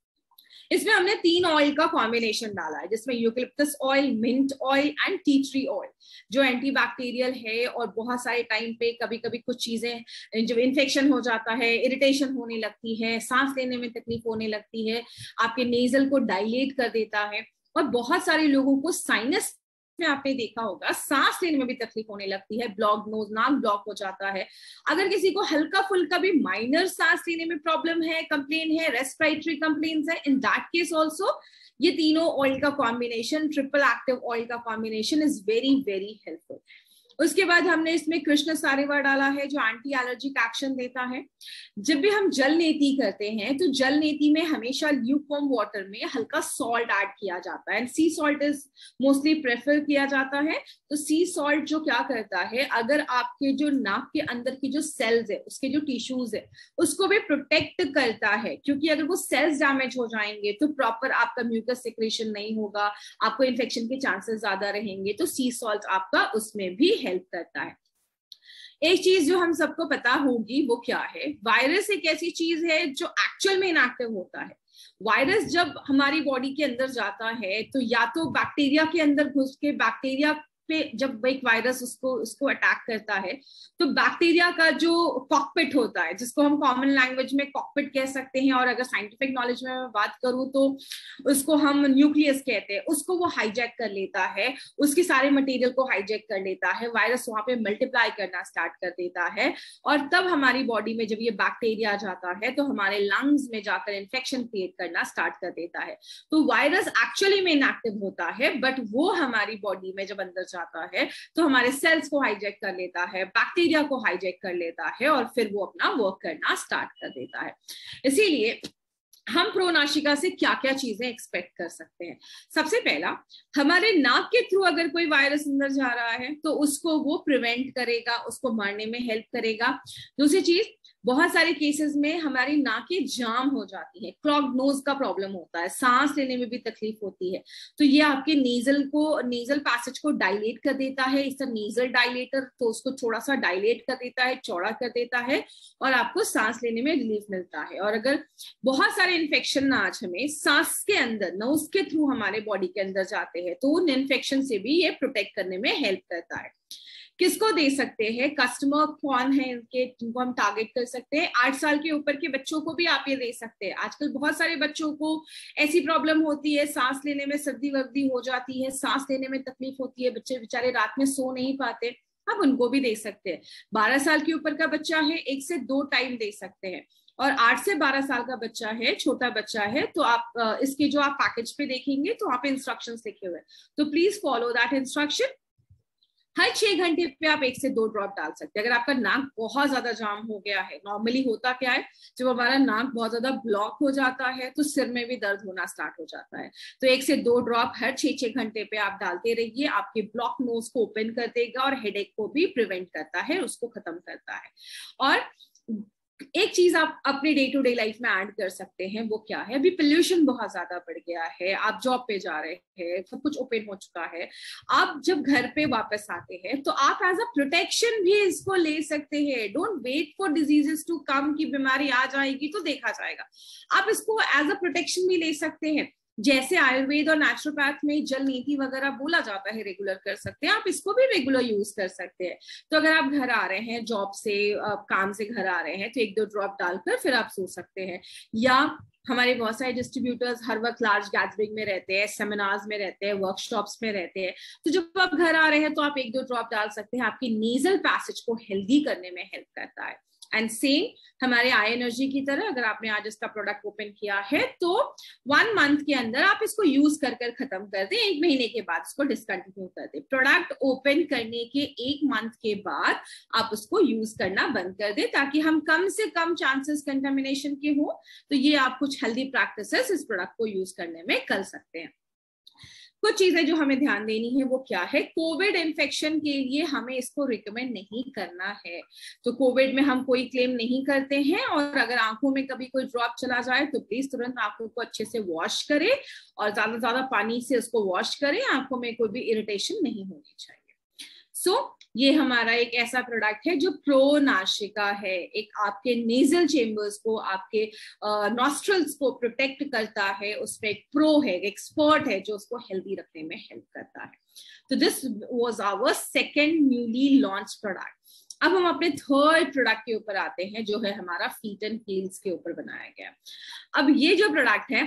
Speaker 1: इसमें हमने तीन ऑयल का कॉम्बिनेशन डाला है, जिसमें eucalyptus oil mint oil and tea tree oil जो एंटीबैक्टीरियल है और बहुत सारे टाइम पे कभी कभी कुछ चीज़ें, जब इन्फेक्शन हो जाता है इरिटेशन होने लगती है, सांस लेने में तकलीफ़ होने लगती है, आपके नेजल को डायलेट कर देता है और बहुत सारे लोगों को साइनस में आपने देखा होगा, सांस लेने में भी तकलीफ़ होने लगती है ब्लॉक नोज़ नाक ब्लॉक हो जाता है। अगर किसी को हल्का फुल्का भी माइनर सांस लेने में प्रॉब्लम है कंप्लेन है रेस्पिरेटरी कंप्लेन है इन दैट केस ऑल्सो ये तीनों ऑयल का कॉम्बिनेशन ट्रिपल एक्टिव ऑयल का combination is very very helpful उसके बाद हमने इसमें कृष्ण सारेवा डाला है, जो एंटी एलर्जिक एक्शन देता है। जब भी हम जल नीति करते हैं तो जल नीति में हमेशा ल्यूकॉम वाटर में हल्का सॉल्ट ऐड किया जाता है। And sea salt is mostly prefer किया जाता है। तो सी सॉल्ट जो क्या करता है, अगर आपके जो नाक के अंदर की जो सेल्स है, उसके जो टिश्यूज है, उसको भी प्रोटेक्ट करता है। क्योंकि अगर वो सेल्स डैमेज हो जाएँगे तो प्रॉपर आपका म्यूकस सिक्रेशन नहीं होगा, आपको इन्फेक्शन के चांसेस ज़्यादा रहेंगे तो सी सॉल्ट आपका उसमें भी हेल्प करता है। एक चीज़ जो हम सबको पता होगी, वो क्या है? वायरस एक ऐसी चीज़ है जो एक्चुअल में इनएक्टिव होता है। वायरस जब हमारी बॉडी के अंदर जाता है तो या तो बैक्टीरिया के अंदर घुस के बैक्टीरिया पे जब एक वायरस उसको उसको अटैक करता है तो बैक्टीरिया का जो कॉकपिट होता है, जिसको हम कॉमन लैंग्वेज में कॉकपिट कह सकते हैं, और अगर साइंटिफिक नॉलेज में मैं बात करूँ तो उसको हम न्यूक्लियस कहते हैं, उसको वो हाईजैक कर लेता है, उसके सारे मटेरियल को हाईजैक कर लेता है वायरस वहाँ पे मल्टीप्लाई करना स्टार्ट कर देता है, और तब हमारी बॉडी में जब ये बैक्टीरिया जाता है तो हमारे लंग्स में जाकर इन्फेक्शन क्रिएट करना स्टार्ट कर देता है। तो वायरस एक्चुअली में इनएक्टिव होता है बट वो हमारी बॉडी में जब अंदर जाता है तो हमारे सेल्स को हाईजेक कर लेता है बैक्टीरिया को हाईजेक कर लेता है और फिर वो अपना वर्क करना स्टार्ट कर देता है। इसीलिए हम प्रोनाशिका से क्या क्या चीज़ें एक्सपेक्ट कर सकते हैं? सबसे पहला, हमारे नाक के थ्रू अगर कोई वायरस अंदर जा रहा है तो उसको वो प्रिवेंट करेगा, उसको मारने में हेल्प करेगा। दूसरी चीज़, बहुत सारे केसेस में हमारी नाकें जाम हो जाती है। क्लॉग नोज़ का प्रॉब्लम होता है, सांस लेने में भी तकलीफ़ होती है। तो ये आपके नेजल को नेजल पैसेज को डायलेट कर देता है। इस नेजल डायलेटर तो उसको थोड़ा सा डायलेट कर देता है, चौड़ा कर देता है और आपको सांस लेने में रिलीफ मिलता है। और अगर बहुत सारे इन्फेक्शन ना आज हमें सांस के अंदर नोज़ के थ्रू हमारे बॉडी के अंदर जाते हैं तो उन इन्फेक्शन से भी ये प्रोटेक्ट करने में हेल्प करता है। किसको दे सकते हैं? कस्टमर कौन है इनके जिनको हम टारगेट कर सकते हैं? आठ साल के ऊपर के बच्चों को भी आप ये दे सकते हैं। आजकल बहुत सारे बच्चों को ऐसी प्रॉब्लम होती है, सांस लेने में सर्दी वर्दी हो जाती है, सांस लेने में तकलीफ़ होती है, बच्चे बेचारे रात में सो नहीं पाते आप उनको भी दे सकते हैं। बारह साल के ऊपर का बच्चा है, एक से दो टाइम दे सकते हैं। और आठ से बारह साल का बच्चा है, छोटा बच्चा है तो आप इसके जो आप पैकेज पे देखेंगे तो वहाँ पे इंस्ट्रक्शंस लिखे हुए तो प्लीज़ फॉलो दैट इंस्ट्रक्शन हर छह घंटे पे आप एक से दो ड्रॉप डाल सकते हैं। अगर आपका नाक बहुत ज़्यादा जाम हो गया है नॉर्मली होता क्या है, जब हमारा नाक बहुत ज़्यादा ब्लॉक हो जाता है तो सिर में भी दर्द होना स्टार्ट हो जाता है। तो एक से दो ड्रॉप हर छह छह घंटे पे आप डालते रहिए, आपके ब्लॉक नोज़ को ओपन कर देगा और हेडेक को भी प्रिवेंट करता है, उसको खत्म करता है। और एक चीज़ आप अपने डे टू डे लाइफ में ऐड कर सकते हैं, वो क्या है? अभी पोल्यूशन बहुत ज़्यादा बढ़ गया है, आप जॉब पे जा रहे हैं, सब कुछ ओपन हो चुका है। आप जब घर पे वापस आते हैं तो आप एज अ प्रोटेक्शन भी इसको ले सकते हैं। Don't wait for diseases to come की बीमारी आ जाएगी तो देखा जाएगा। आप इसको एज अ प्रोटेक्शन भी ले सकते हैं। जैसे आयुर्वेद और नेचुरोपैथ में जल नीति वगैरह बोला जाता है रेगुलर कर सकते हैं। आप इसको भी रेगुलर यूज़ कर सकते हैं। तो अगर आप घर आ रहे हैं जॉब से काम से घर आ रहे हैं तो एक दो ड्रॉप डालकर फिर आप सो सकते हैं। या हमारे बहुत सारे डिस्ट्रीब्यूटर्स हर वक्त लार्ज गैदरिंग में रहते हैं सेमिनार्स में रहते हैं वर्कशॉप्स में रहते हैं। तो जब आप घर आ रहे हैं तो आप एक दो ड्रॉप डाल सकते हैं। आपकी नेजल पैसेज को हेल्दी करने में हेल्प करता है। एंड सेम हमारे आई एनर्जी की तरह, अगर आपने आज इसका प्रोडक्ट ओपन किया है तो वन मंथ के अंदर आप इसको यूज़ कर कर खत्म कर दें, एक महीने के बाद इसको डिसकंटिन्यू कर दें। प्रोडक्ट ओपन करने के एक मंथ के बाद आप उसको यूज़ करना बंद कर दें, ताकि हम कम से कम चांसेस कंटेमिनेशन के हो तो ये आप कुछ हेल्दी प्रैक्टिस इस प्रोडक्ट को यूज़ करने में कर सकते हैं। कुछ चीज़ें जो हमें ध्यान देनी है वो क्या है? कोविड इन्फेक्शन के लिए हमें इसको रिकमेंड नहीं करना है। तो कोविड में हम कोई क्लेम नहीं करते हैं और अगर आँखों में कभी कोई ड्रॉप चला जाए तो प्लीज़ तुरंत आँखों को अच्छे से वॉश करें और ज़्यादा ज़्यादा पानी से उसको वॉश करें। आँखों में कोई भी इरिटेशन नहीं होनी चाहिए। सो so, ये हमारा एक ऐसा प्रोडक्ट है जो प्रो नाशिका है। एक आपके नेजल चेम्बर्स को, आपके नॉस्ट्रल्स को प्रोटेक्ट करता है, उस पर एक प्रो है, एक एक्सपर्ट है जो उसको हेल्दी रखने में हेल्प करता है। तो this was our second newly launch product अब हम अपने थर्ड प्रोडक्ट के ऊपर आते हैं, जो है हमारा फीट एंड हील्स के ऊपर बनाया गया। अब ये जो प्रोडक्ट है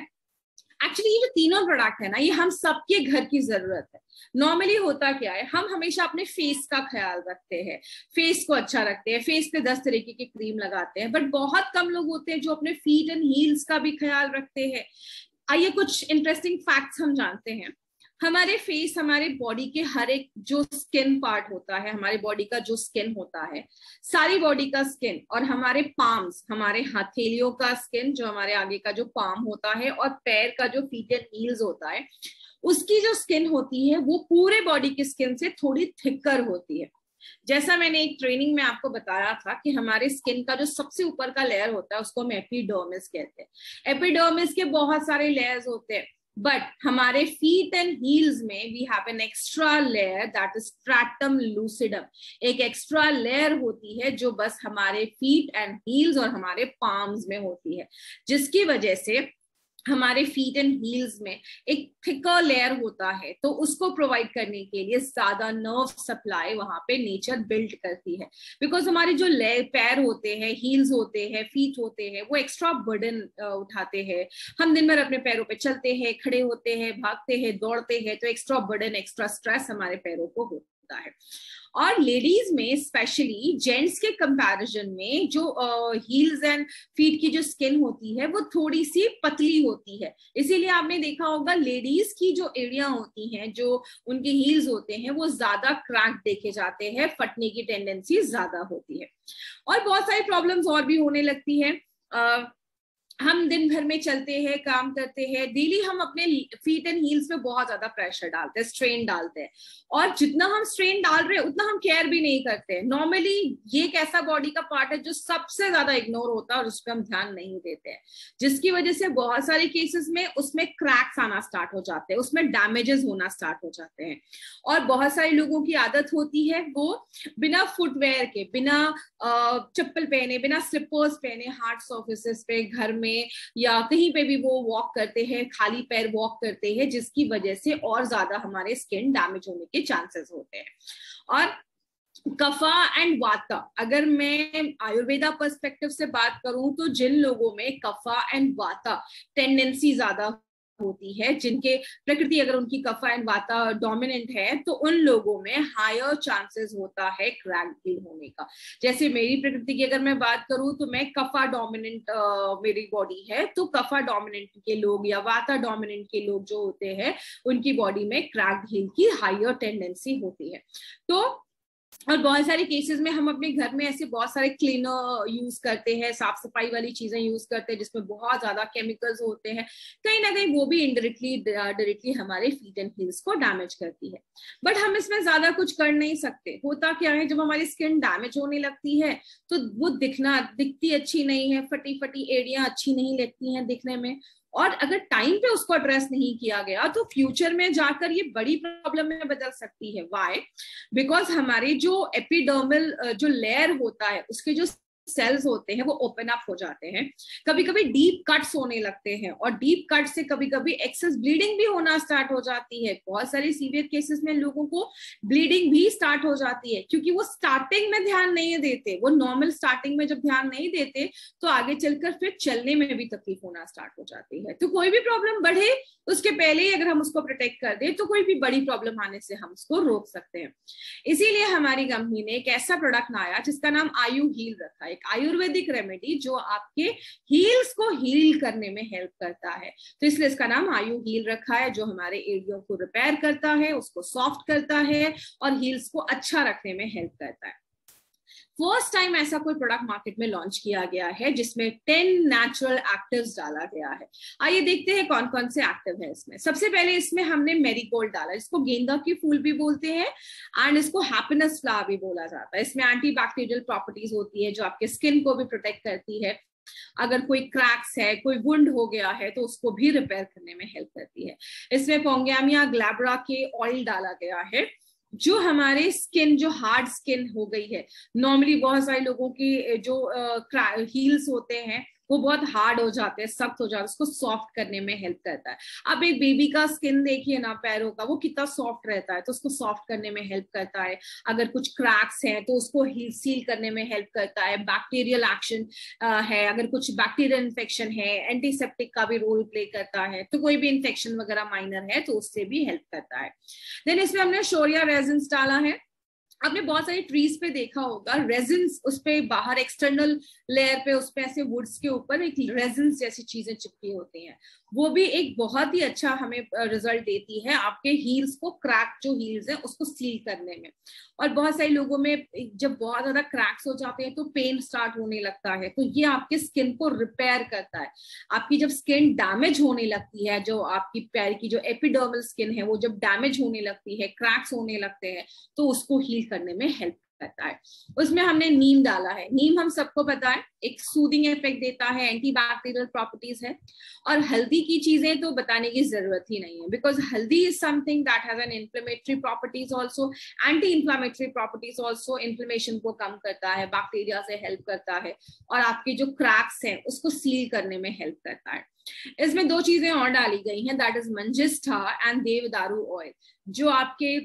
Speaker 1: एक्चुअली ये जो तीनों प्रोडक्ट है ना, ये हम सबके घर की ज़रूरत है। नॉर्मली होता क्या है, हम हमेशा अपने फेस का ख्याल रखते हैं। फेस को अच्छा रखते हैं फेस पे दस तरीके की क्रीम लगाते हैं बट बहुत कम लोग होते हैं जो अपने फीट एंड हील्स का भी ख्याल रखते हैं। आइए कुछ इंटरेस्टिंग फैक्ट्स हम जानते हैं। हमारे फेस हमारे बॉडी के हर एक जो स्किन पार्ट होता है, हमारे बॉडी का जो स्किन होता है, सारी बॉडी का स्किन और हमारे पाम्स हमारे हथेलियों का स्किन जो हमारे आगे का जो पाम होता है और पैर का जो फीट एंड हील्स होता है, उसकी जो स्किन होती है, वो पूरे बॉडी की स्किन से थोड़ी थिक्कर होती है। जैसा मैंने एक ट्रेनिंग में आपको बताया था कि हमारे स्किन का जो सबसे ऊपर का लेयर होता है, उसको हम एपिडर्मिस कहते हैं। एपिडर्मिस के बहुत सारे लेयर्स होते हैं। बट हमारे फीट एंड हील्स में we have an extra layer that is stratum lucidum एक एक्स्ट्रा लेयर होती है जो बस हमारे फीट एंड हील्स और हमारे पाम्स में होती है। जिसकी वजह से हमारे फीट एंड हील्स में एक थिकर लेयर होता है तो उसको प्रोवाइड करने के लिए ज़्यादा नर्व सप्लाई वहाँ पे नेचर बिल्ड करती है। बिकॉज़ हमारे जो लेयर पैर होते हैं हील्स होते हैं फीट होते हैं, वो एक्स्ट्रा बर्डन उठाते हैं। हम दिन भर अपने पैरों पे चलते हैं, खड़े होते हैं, भागते हैं, दौड़ते हैं तो एक्स्ट्रा बर्डन एक्स्ट्रा स्ट्रेस हमारे पैरों को होता है। और लेडीज़ में स्पेशली जेंट्स के कंपैरिजन में जो हील्स एंड फीट की जो स्किन होती है, वो थोड़ी सी पतली होती है। इसीलिए आपने देखा होगा लेडीज़ की जो एरिया होती हैं, जो उनके हील्स होते हैं, वो ज़्यादा क्रैक देखे जाते हैं, फटने की टेंडेंसी ज़्यादा होती है। और बहुत सारी प्रॉब्लम्स और भी होने लगती है। हम दिन भर में चलते हैं, काम करते हैं डेली हम अपने फीट एंड हील्स पे बहुत ज़्यादा प्रेशर डालते हैं स्ट्रेन डालते हैं। और जितना हम स्ट्रेन डाल रहे हैं, उतना हम केयर भी नहीं करते हैं। नॉर्मली ये एक ऐसा बॉडी का पार्ट है जो सबसे ज़्यादा इग्नोर होता है और उस पर हम ध्यान नहीं देते हैं। जिसकी वजह से बहुत सारे केसेस में उसमें क्रैक्स आना स्टार्ट हो जाते हैं, उसमें डैमेजेस होना स्टार्ट हो जाते हैं। और बहुत सारे लोगों की आदत होती है वो बिना फुटवेयर के, बिना चप्पल पहने, बिना स्लिपर्स पहने हार्ड सर्फिसेस पे, घर में में या कहीं पे भी वो वॉक करते हैं, खाली पैर वॉक करते हैं, जिसकी वजह से और ज़्यादा हमारे स्किन डैमेज होने के चांसेस होते हैं। और कफा एंड वाता, अगर मैं आयुर्वेदा पर्सपेक्टिव से बात करूँ तो जिन लोगों में कफा एंड वाता टेंडेंसी ज़्यादा होती है, जिनके प्रकृति अगर उनकी कफा एंड वाता डोमिनेंट है तो उन लोगों में हायर चांसेस होता है क्रैक हील होने का। जैसे मेरी प्रकृति की अगर मैं बात करूँ तो मैं कफा डोमिनेंट मेरी बॉडी है तो कफा डोमिनेंट के लोग या वाता डोमिनेंट के लोग जो होते हैं, उनकी बॉडी में क्रैक हील की हायर टेंडेंसी होती है। तो और बहुत सारे केसेस में हम अपने घर में ऐसे बहुत सारे क्लीनर यूज़ करते हैं साफ़ सफ़ाई वाली चीज़ें यूज़ करते हैं, जिसमें बहुत ज़्यादा केमिकल्स होते हैं। कहीं ना कहीं वो भी इनडायरेक्टली डायरेक्टली हमारे फीट एंड हील्स को डैमेज करती है। बट हम इसमें ज़्यादा कुछ कर नहीं सकते। होता क्या है, जब हमारी स्किन डैमेज होने लगती है तो वो दिखना, दिखती अच्छी नहीं है फटी फटी एरिया अच्छी नहीं लगती है दिखने में। और अगर टाइम पे उसको एड्रेस नहीं किया गया तो फ्यूचर में जाकर ये बड़ी प्रॉब्लम में बदल सकती है. वाई बिकॉज़ हमारे जो एपिडर्मल जो लेयर होता है, उसके जो सेल्स होते हैं, वो ओपन अप हो जाते हैं। कभी कभी डीप कट्स होने लगते हैं और डीप कट से कभी कभी एक्सेस ब्लीडिंग भी होना स्टार्ट हो जाती है। बहुत सारे सीवियर केसेस में लोगों को ब्लीडिंग भी स्टार्ट हो जाती है, क्योंकि वो स्टार्टिंग में ध्यान नहीं देते। वो नॉर्मल स्टार्टिंग में जब ध्यान नहीं देते तो आगे चलकर फिर चलने में भी तकलीफ़ होना स्टार्ट हो जाती है। तो कोई भी प्रॉब्लम बढ़े, उसके पहले ही अगर हम उसको प्रोटेक्ट कर दे तो कोई भी बड़ी प्रॉब्लम आने से हम उसको रोक सकते हैं। इसीलिए हमारी कंपनी ने एक ऐसा प्रोडक्ट लाया, जिसका नाम आयु हील रखा है। एक आयुर्वेदिक रेमेडी जो आपके हील्स को हील करने में हेल्प करता है। तो इसलिए इसका नाम आयु हील रखा है, जो हमारे एरियो को रिपेयर करता है, उसको सॉफ्ट करता है और हील्स को अच्छा रखने में हेल्प करता है। फ़र्स्ट टाइम ऐसा कोई प्रोडक्ट मार्केट में लॉन्च किया गया है, जिसमें टेन नेचुरल एक्टिव्स डाला गया है। आइए देखते हैं कौन कौन से एक्टिव है इसमें। सबसे पहले इसमें हमने मेरीगोल्ड डाला। इसको गेंदा की फूल भी बोलते हैं एंड इसको हैप्पीनेस फ्लावर भी बोला जाता है। इसमें एंटी बैक्टीरियल प्रॉपर्टीज़ होती है जो आपके स्किन को भी प्रोटेक्ट करती है। अगर कोई क्रैक्स है, कोई वुंड हो गया है तो उसको भी रिपेयर करने में हेल्प करती है। इसमें पोंगैमिया ग्लैबरा के ऑयल डाला गया है। जो हमारे स्किन जो हार्ड स्किन हो गई है। नॉर्मली बहुत सारे लोगों की, जो हील्स होते हैं वो बहुत हार्ड हो जाते हैं, सख्त हो जाते हैं, उसको सॉफ्ट करने में हेल्प करता है। अब एक बेबी का स्किन देखिए ना, पैरों का, वो कितना सॉफ्ट रहता है तो उसको सॉफ्ट करने में हेल्प करता है। अगर कुछ क्रैक्स हैं तो उसको सील करने में हेल्प करता है। बैक्टीरियल एक्शन है, अगर कुछ बैक्टीरियल इन्फेक्शन है एंटीसेप्टिक का भी रोल प्ले करता है तो कोई भी इन्फेक्शन वगैरह माइनर है तो उससे भी हेल्प करता है। देन इसमें हमने शोरिया रेजेंस डाला है। आपने बहुत सारे ट्रीज पे देखा होगा रेजिन्स उस पे बाहर एक्सटर्नल लेयर पे उस पे ऐसे वुड्स के ऊपर एक रेजिन्स जैसी चीज़ें चिपकी होती हैं। वो भी एक बहुत ही अच्छा हमें रिज़ल्ट देती है आपके हील्स को क्रैक जो हील्स है, उसको सील करने में। और बहुत सारे लोगों में जब बहुत ज़्यादा क्रैक्स हो जाते हैं तो पेन स्टार्ट होने लगता है। तो ये आपके स्किन को रिपेयर करता है। आपकी जब स्किन डैमेज होने लगती है, जो आपकी पैर की जो एपिडर्मल स्किन है, वो जब डैमेज होने लगती है क्रैक्स होने लगते हैं तो उसको हील करने में हेल्प करता है। उसमें हमने नीम डाला है। नीम हम सबको पता है, एक सूदिंग इफ़ेक्ट देता है एंटी बैक्टीरियल प्रॉपर्टीज़ है। और हल्दी की चीज़ें तो बताने की ज़रूरत ही नहीं है। Because haldi is something that has an inflammatory properties also anti inflammatory properties also inflammation को कम करता है बैक्टीरिया से हेल्प करता है, और आपके जो क्रैक्स हैं, उसको सील करने में हेल्प करता है। इसमें दो चीज़ें और डाली गई हैं that is manjistha and devdaru oil जो आपके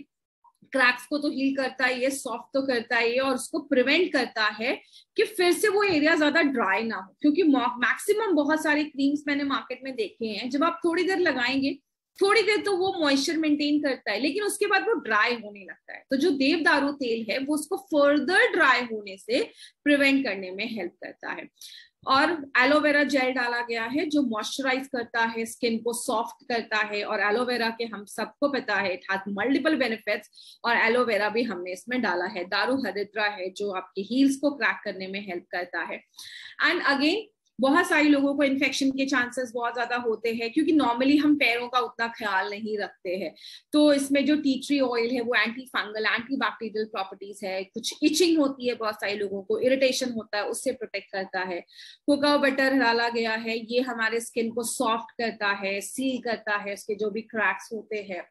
Speaker 1: क्रैक्स को तो हील करता है, ये सॉफ्ट तो करता है, ये और उसको प्रिवेंट करता है कि फिर से वो एरिया ज़्यादा ड्राई ना हो। क्योंकि मैक्सिमम बहुत सारे क्रीम्स मैंने मार्केट में देखे हैं। जब आप थोड़ी देर लगाएँगे, थोड़ी देर तो वो मॉइस्चर मेंटेन करता है, लेकिन उसके बाद वो ड्राई होने लगता है। तो जो देवदारू तेल है, वो उसको फर्दर ड्राई होने से प्रिवेंट करने में हेल्प करता है। और एलोवेरा जेल डाला गया है, जो मॉइस्चराइज करता है स्किन को सॉफ्ट करता है और एलोवेरा के हम सबको पता है इट हैज़ मल्टीपल बेनिफिट्स और एलोवेरा भी हमने इसमें डाला है। दारू हरिद्रा है, जो आपके हील्स को क्रैक करने में हेल्प करता है। एंड अगेन बहुत सारे लोगों को इन्फेक्शन के चांसेस बहुत ज़्यादा होते हैं, क्योंकि नॉर्मली हम पैरों का उतना ख्याल नहीं रखते हैं। तो इसमें जो टी ट्री ऑयल है, वो anti fungal anti bacterial properties है। कुछ इचिंग होती है बहुत सारे लोगों को इरिटेशन होता है, उससे प्रोटेक्ट करता है। कोका बटर डाला गया है, ये हमारे स्किन को सॉफ्ट करता है सील करता है, उसके जो भी क्रैक्स होते हैं।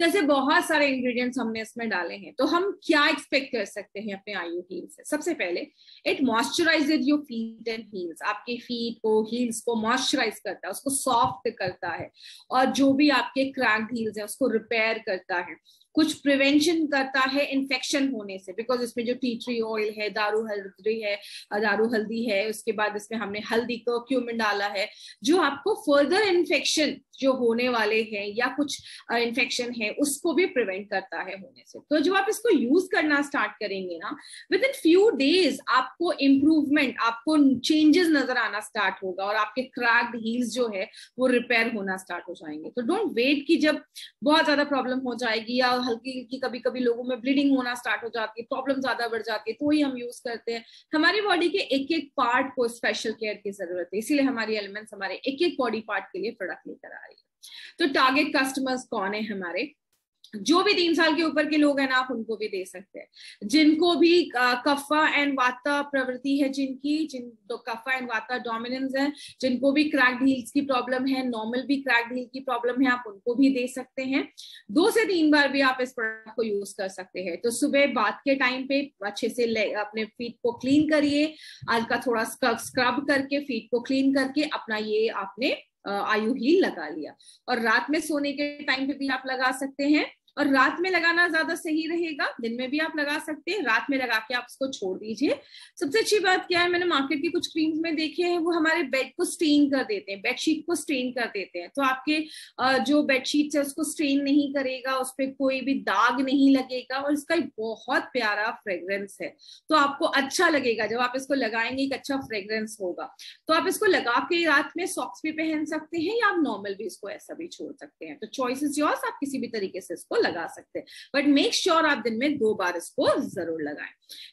Speaker 1: तो ऐसे बहुत सारे इंग्रेडिएंट्स हमने इसमें डाले हैं तो हम क्या एक्सपेक्ट कर सकते हैं अपने आयु हील से? सबसे पहले it moisturises your feet and heels आपके फीट को हील्स को मॉइस्चराइज करता है, उसको सॉफ्ट करता है, और जो भी आपके क्रैक हील्स है, उसको रिपेयर करता है। कुछ प्रिवेंशन करता है इन्फेक्शन होने से बिकॉज़ इसमें जो टी ट्री ऑयल है, दारू हल्दी है, दारू हल्दी है, उसके बाद इसमें हमने हल्दी को क्यूमिन डाला है, जो आपको फर्दर इन्फेक्शन जो होने वाले हैं या कुछ इन्फेक्शन है, उसको भी प्रिवेंट करता है होने से। तो जब आप इसको यूज़ करना स्टार्ट करेंगे ना विद इन फ्यू डेज़ आपको इम्प्रूवमेंट आपको चेंजेस नज़र आना स्टार्ट होगा और आपके क्रैक्ड हील्स जो है, वो रिपेयर होना स्टार्ट हो जाएँगे। तो डोंट वेट कि जब बहुत ज़्यादा प्रॉब्लम हो जाएगी या हल्की हल्की कभी कभी लोगों में ब्लीडिंग होना स्टार्ट हो जाती है प्रॉब्लम ज़्यादा बढ़ जाती है तो ही हम यूज़ करते हैं। हमारी बॉडी के एक एक पार्ट को स्पेशल केयर की ज़रूरत है, इसीलिए हमारी एलिमेंट्स हमारे एक एक बॉडी पार्ट के लिए प्रोडक्ट लेकर आ रही है। तो टारगेट कस्टमर्स कौन है हमारे? जो भी तीन साल के ऊपर के लोग हैं ना, आप उनको भी दे सकते हैं। जिनको भी कफा एंड वाता प्रवृत्ति है जिनकी, जिन तो कफा एंड वाता डोमिनेंस है। जिनको भी क्रैक हील्स की प्रॉब्लम है नॉर्मल भी क्रैक हील की प्रॉब्लम है, आप उनको भी दे सकते हैं। दो से तीन बार भी आप इस प्रोडक्ट को यूज़ कर सकते हैं। तो सुबह बात के टाइम पे अच्छे से अपने फीट को क्लीन करिए। हल्का थोड़ा स्क्रब करके फीट को क्लीन करके अपना ये आपने आयु ही लगा लिया। और रात में सोने के टाइम पे भी आप लगा सकते हैं। और रात में लगाना ज़्यादा सही रहेगा। दिन में भी आप लगा सकते हैं, रात में लगा के आप उसको छोड़ दीजिए। सबसे अच्छी बात क्या है, मैंने मार्केट की कुछ क्रीम्स में देखे हैं, वो हमारे बेड को स्टेन कर देते हैं बेडशीट को स्टेन कर देते हैं। तो आपके जो बेडशीट है, उसको स्टेन नहीं करेगा, उस पर कोई भी दाग नहीं लगेगा और इसका एक बहुत प्यारा फ्रेग्रेंस है। तो आपको अच्छा लगेगा, जब आप इसको लगाएँगे, एक अच्छा फ्रेग्रेंस होगा। तो आप इसको लगा के रात में सॉक्स भी पहन सकते हैं या आप नॉर्मल भी इसको ऐसा भी छोड़ सकते हैं। तो चॉइस इज़ योर्स आप किसी भी तरीके से इसको लगा सकते हैं। बट मेक श्योर आप दिन में दो बार इसको ज़रूर लगाएँ।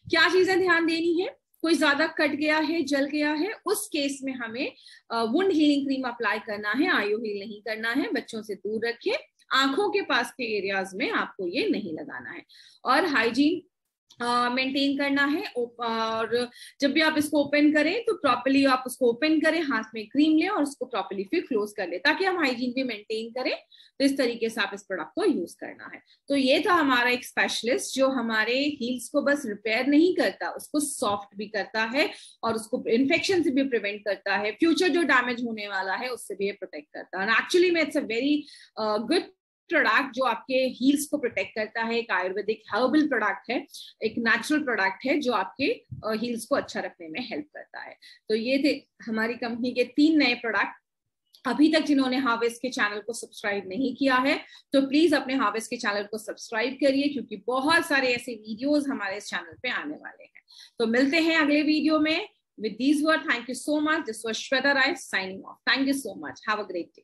Speaker 1: क्या चीज़ें ध्यान देनी है? कोई ज़्यादा कट गया है, जल गया है, उस केस में हमें वुंड हीलिंग क्रीम अप्लाई करना है, आयु हील नहीं करना है, बच्चों से दूर रखें, आँखों के पास के एरियाज़ में आपको ये नहीं लगाना है। और हाइजीन मेंटेन करना है और जब भी आप इसको ओपन करें तो प्रॉपरली आप उसको ओपन करें, हाथ में क्रीम लें और उसको प्रॉपरली फिर क्लोज कर लें, ताकि हम हाइजीन भी मेंटेन करें तो इस तरीके से आप इस प्रोडक्ट को यूज़ करना है। तो ये था हमारा एक स्पेशलिस्ट जो हमारे हील्स को बस रिपेयर नहीं करता, उसको सॉफ्ट भी करता है और उसको इन्फेक्शन से भी प्रिवेंट करता है। फ्यूचर जो डैमेज होने वाला है, उससे भी प्रोटेक्ट करता है। एक्चुअली में it's a very good product जो आपके हील्स को प्रोटेक्ट करता है, एक आयुर्वेदिक हर्बल प्रोडक्ट है, एक नेचुरल प्रोडक्ट है जो आपके हील्स को अच्छा रखने में हेल्प करता है। तो ये थे हमारी कंपनी के तीन नए प्रोडक्ट अभी तक जिन्होंने हार्वेस्ट के चैनल को सब्सक्राइब नहीं किया है तो प्लीज़ अपने हार्वेस्ट के चैनल को सब्सक्राइब करिए, क्योंकि बहुत सारे ऐसे वीडियोस हमारे इस चैनल पे आने वाले हैं। तो मिलते हैं अगले वीडियो में। With these words thank you so much this was shweta rai signing off thank you so much have a great day.